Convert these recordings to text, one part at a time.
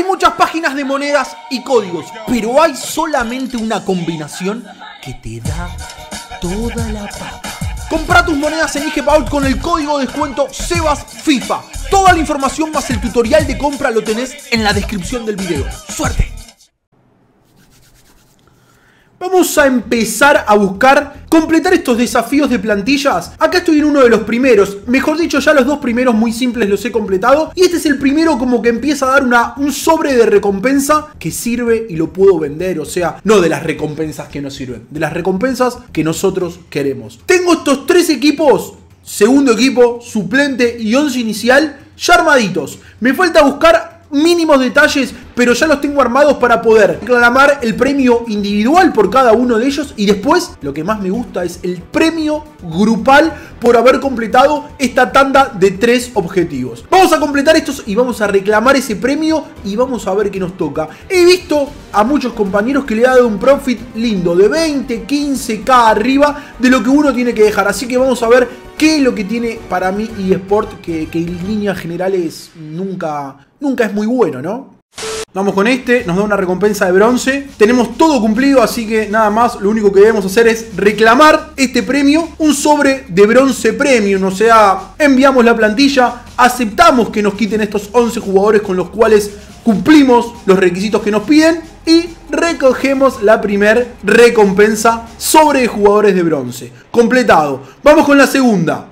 Hay muchas páginas de monedas y códigos, pero hay solamente una combinación que te da toda la papa. Compra tus monedas en IGPAUL con el código de descuento SEBASFIFA. Toda la información más el tutorial de compra lo tenés en la descripción del video. ¡Suerte! Vamos a empezar a buscar completar estos desafíos de plantillas. Acá estoy en uno de los primeros. Mejor dicho, ya los dos primeros muy simples los he completado. Y este es el primero como que empieza a dar una, un sobre de recompensa que sirve y lo puedo vender. O sea, no de las recompensas que nos sirven. De las recompensas que nosotros queremos. Tengo estos tres equipos. Segundo equipo, suplente y once inicial. Ya armaditos. Me falta buscar mínimos detalles, pero ya los tengo armados para poder reclamar el premio individual por cada uno de ellos y después lo que más me gusta es el premio grupal por haber completado esta tanda de tres objetivos. Vamos a completar estos y vamos a reclamar ese premio y vamos a ver qué nos toca. He visto a muchos compañeros que le ha dado un profit lindo de 20, 15k arriba de lo que uno tiene que dejar, así que vamos a ver qué es lo que tiene para mí eSport que, que en líneas generales nunca nunca es muy bueno, ¿no? Vamos con este, nos da una recompensa de bronce. Tenemos todo cumplido, así que nada más, lo único que debemos hacer es reclamar este premio, un sobre de bronce premium, o sea, enviamos la plantilla, aceptamos que nos quiten estos 11 jugadores con los cuales cumplimos los requisitos que nos piden y recogemos la primer recompensa sobre jugadores de bronce. Completado. Vamos con la segunda.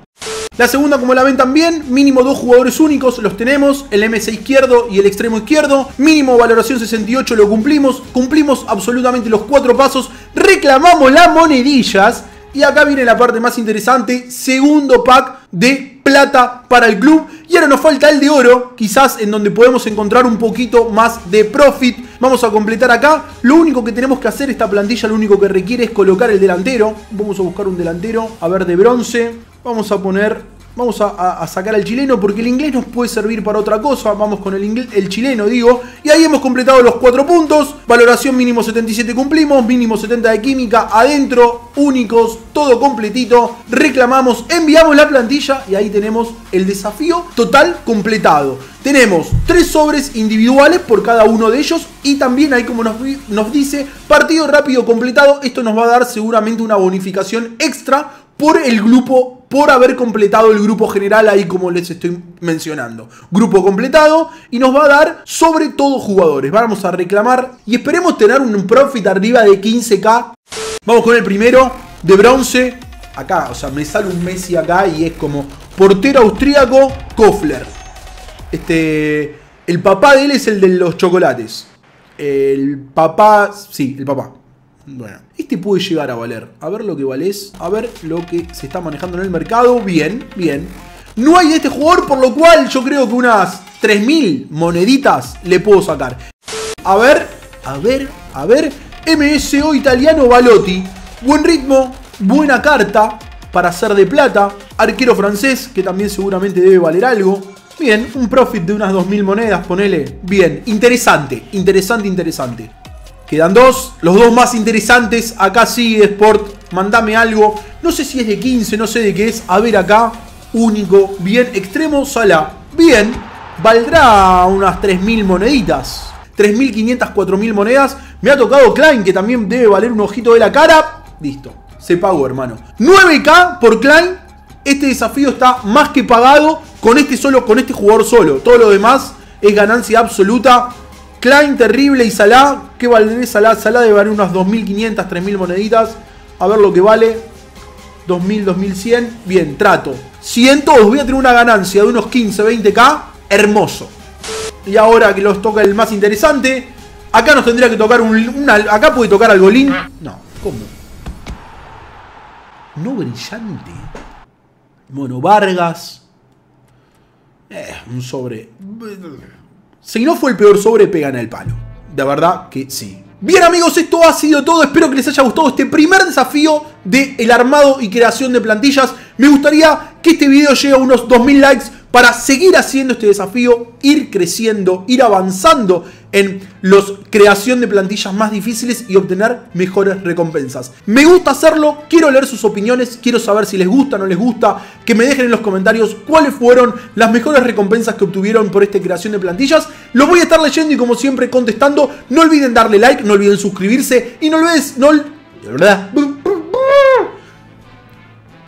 La segunda, como la ven también, mínimo dos jugadores únicos, los tenemos, el MC izquierdo y el extremo izquierdo. Mínimo valoración 68, lo cumplimos. Cumplimos absolutamente los cuatro pasos. Reclamamos las monedillas. Y acá viene la parte más interesante, segundo pack de plata para el club. Y ahora nos falta el de oro, quizás en donde podemos encontrar un poquito más de profit. Vamos a completar acá. Lo único que tenemos que hacer, esta plantilla lo único que requiere es colocar el delantero. Vamos a buscar un delantero, a ver, de bronce. Vamos a poner, vamos a, sacar al chileno porque el inglés nos puede servir para otra cosa. Vamos con el, chileno, digo. Y ahí hemos completado los cuatro puntos. Valoración mínimo 77 cumplimos, mínimo 70 de química, adentro, únicos, todo completito. Reclamamos, enviamos la plantilla y ahí tenemos el desafío total completado. Tenemos tres sobres individuales por cada uno de ellos y también ahí como nos dice partido rápido completado. Esto nos va a dar seguramente una bonificación extra por el grupo por haber completado el grupo general ahí como les estoy mencionando. Grupo completado y nos va a dar sobre todo jugadores. Vamos a reclamar y esperemos tener un profit arriba de 15k. Vamos con el primero de bronce. Acá, o sea, me sale un Messi acá y es como portero austríaco Kofler. Este, el papá de él es el de los chocolates. El papá, sí, el papá. Bueno, este puede llegar a valer. A ver lo que vales. A ver lo que se está manejando en el mercado. Bien, bien. No hay de este jugador, por lo cual yo creo que unas 3.000 moneditas le puedo sacar. A ver, a ver, a ver. MSO italiano Balotti. Buen ritmo, buena carta para ser de plata. Arquero francés, que también seguramente debe valer algo. Bien, un profit de unas 2.000 monedas, ponele. Bien, interesante, interesante, interesante. Quedan dos, los dos más interesantes. Acá sigue Sport, mandame algo. No sé si es de 15, no sé de qué es. A ver acá, único, bien, extremo, sala. Bien, valdrá unas 3.000 moneditas. 3.500, 4.000 monedas. Me ha tocado Klein, que también debe valer un ojito de la cara. Listo, se pagó, hermano. 9k por Klein. Este desafío está más que pagado con este solo, con este jugador solo. Todo lo demás es ganancia absoluta. Klein, terrible y Salah. ¿Qué vale Salah? Salah debe valer unas 2.500, 3.000 moneditas. A ver lo que vale. 2.000, 2.100. Bien, trato. 100 todos. Voy a tener una ganancia de unos 15, 20k. Hermoso. Y ahora que los toca el más interesante. Acá nos tendría que tocar un... acá puede tocar al golín. No, ¿cómo? No brillante. Bueno, Vargas. Eh, un sobre. Si no fue el peor sobre, pega en el palo. De verdad que sí. Bien amigos, esto ha sido todo. Espero que les haya gustado este primer desafío de el armado y creación de plantillas. Me gustaría que este video llegue a unos 2000 likes para seguir haciendo este desafío, ir creciendo, ir avanzando en la creación de plantillas más difíciles y obtener mejores recompensas. Me gusta hacerlo, quiero leer sus opiniones, quiero saber si les gusta o no les gusta, que me dejen en los comentarios cuáles fueron las mejores recompensas que obtuvieron por esta creación de plantillas. Lo voy a estar leyendo y como siempre contestando. No olviden darle like, no olviden suscribirse y no olviden... No, ¿verdad?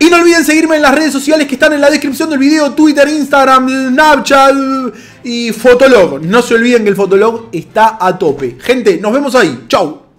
Y no olviden seguirme en las redes sociales que están en la descripción del video, Twitter, Instagram, Snapchat y Fotolog. No se olviden que el Fotolog está a tope. Gente, nos vemos ahí. Chau.